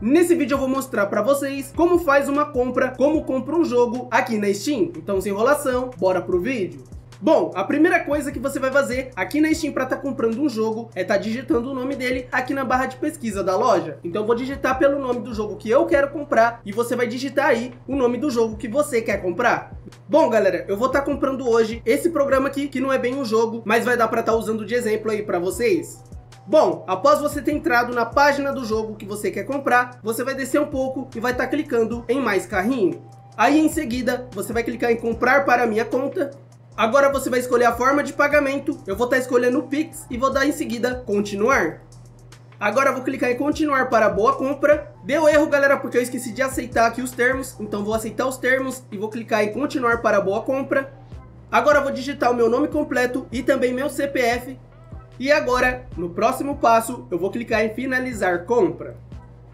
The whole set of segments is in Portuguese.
Nesse vídeo eu vou mostrar pra vocês como faz uma compra, como compra um jogo aqui na Steam. Então sem enrolação, bora pro vídeo. Bom, a primeira coisa que você vai fazer aqui na Steam para estar tá comprando um jogo é estar tá digitando o nome dele aqui na barra de pesquisa da loja. Então eu vou digitar pelo nome do jogo que eu quero comprar e você vai digitar aí o nome do jogo que você quer comprar. Bom, galera, eu vou estar tá comprando hoje esse programa aqui, que não é bem um jogo, mas vai dar para estar tá usando de exemplo aí para vocês. Bom, após você ter entrado na página do jogo que você quer comprar, você vai descer um pouco e vai estar tá clicando em mais carrinho. Aí em seguida, você vai clicar em comprar para minha conta. Agora você vai escolher a forma de pagamento. Eu vou estar tá escolhendo o Pix e vou dar em seguida continuar. Agora vou clicar em continuar para boa compra. Deu erro, galera, porque eu esqueci de aceitar aqui os termos. Então vou aceitar os termos e vou clicar em continuar para boa compra. Agora vou digitar o meu nome completo e também meu CPF e agora, no próximo passo, eu vou clicar em finalizar compra.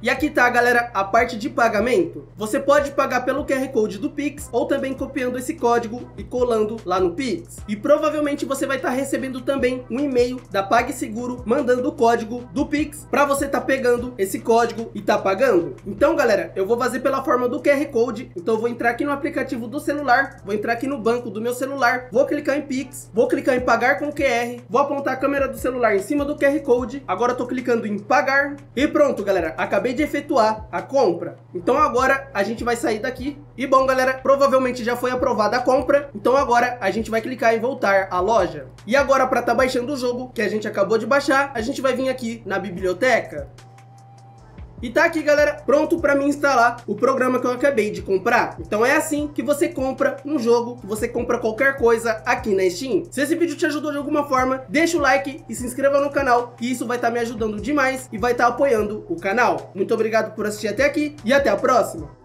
E aqui tá, galera, a parte de pagamento. Você pode pagar pelo QR Code do Pix ou também copiando esse código e colando lá no Pix. E provavelmente você vai estar tá recebendo também um e-mail da PagSeguro mandando o código do Pix para você estar tá pegando esse código e tá pagando. Então, galera, eu vou fazer pela forma do QR Code. Então, eu vou entrar aqui no aplicativo do celular, vou entrar aqui no banco do meu celular, vou clicar em Pix, vou clicar em pagar com QR, vou apontar a câmera do celular em cima do QR Code. Agora eu tô clicando em pagar e pronto, galera. Acabei acabei de efetuar a compra. Então agora a gente vai sair daqui. E bom, galera, provavelmente já foi aprovada a compra. Então agora a gente vai clicar em voltar à loja. E agora para estar tá baixando o jogo que a gente acabou de baixar, a gente vai vir aqui na biblioteca. E tá aqui, galera, pronto para mim instalar o programa que eu acabei de comprar. Então é assim que você compra um jogo, você compra qualquer coisa aqui na Steam. Se esse vídeo te ajudou de alguma forma, deixa o like e se inscreva no canal, que isso vai estar tá me ajudando demais e vai estar tá apoiando o canal. Muito obrigado por assistir até aqui e até a próxima!